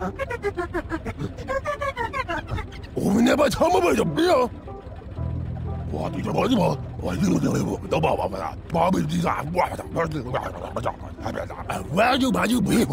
我们那把枪不就不要？我的这把你把，我这个这个都把我们啊，把们地上我操，我这个我操，我操，还别打，我就把就不要。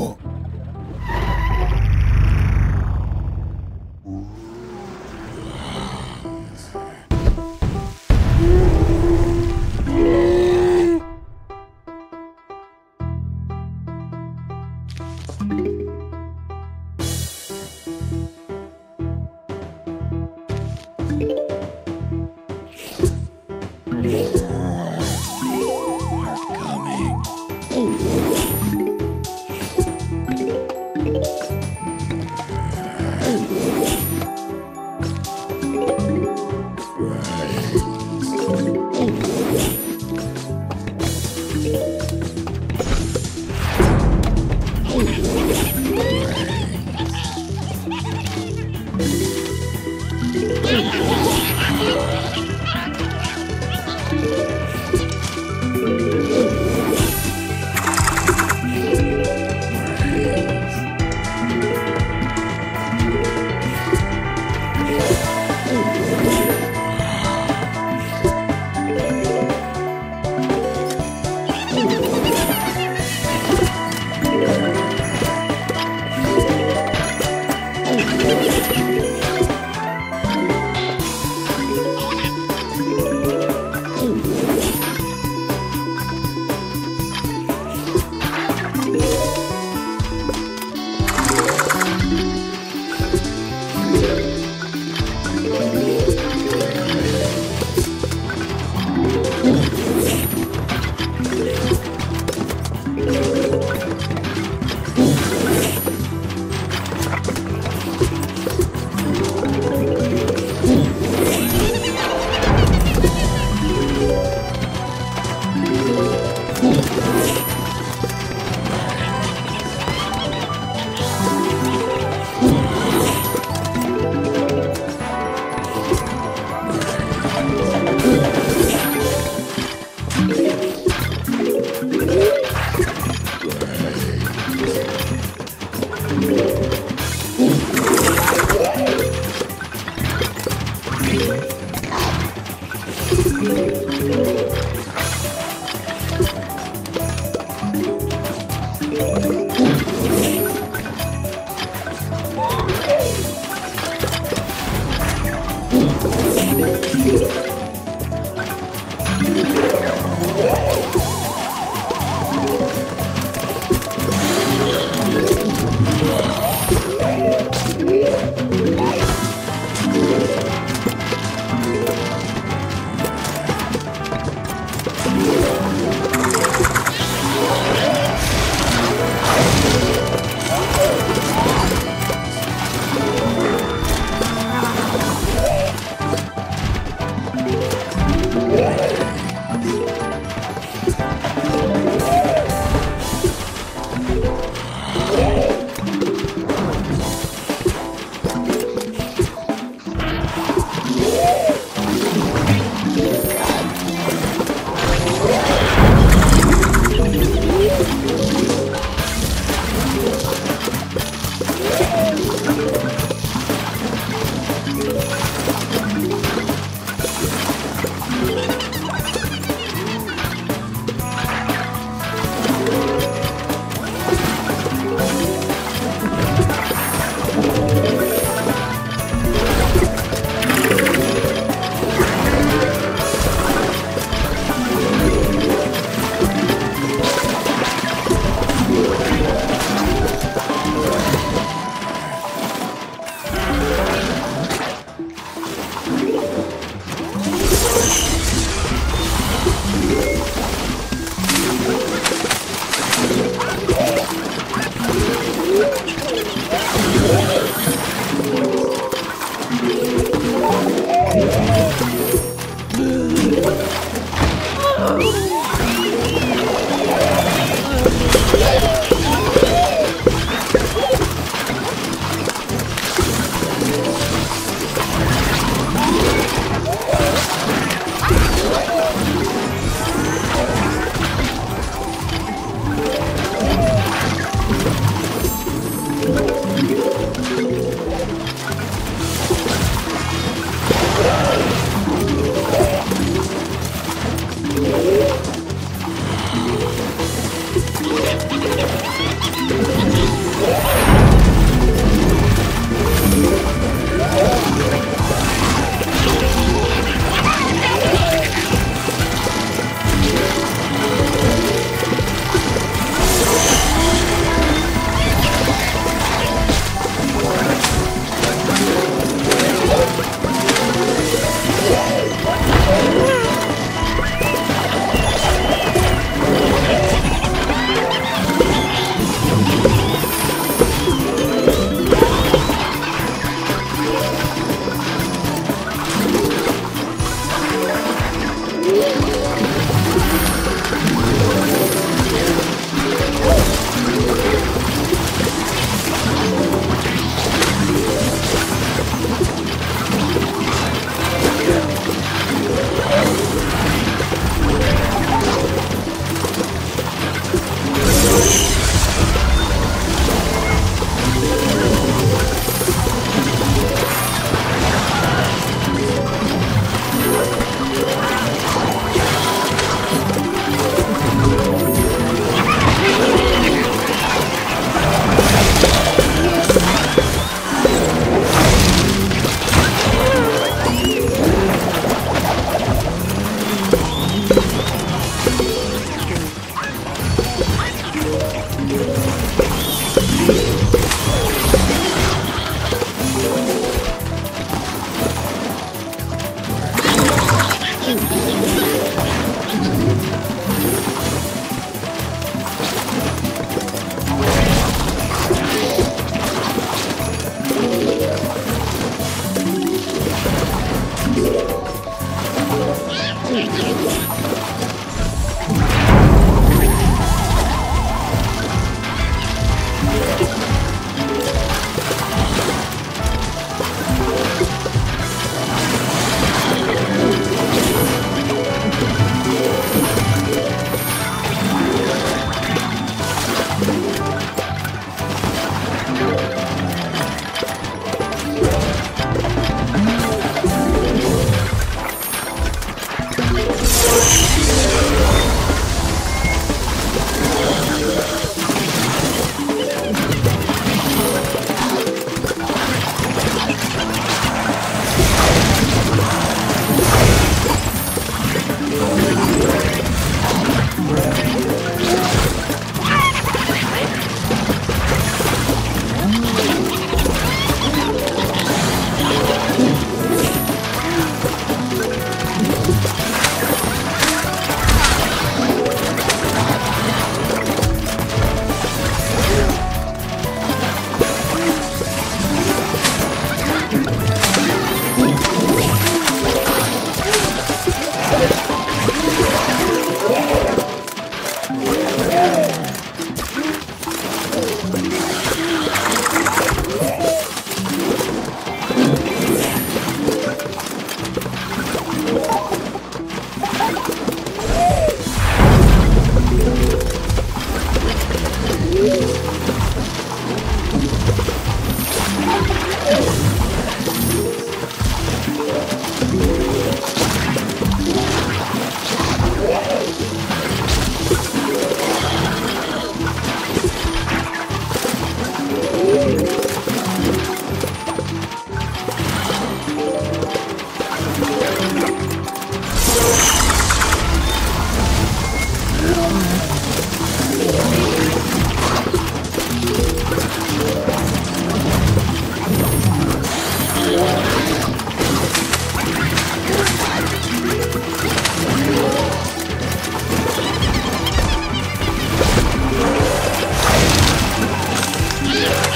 Yeah.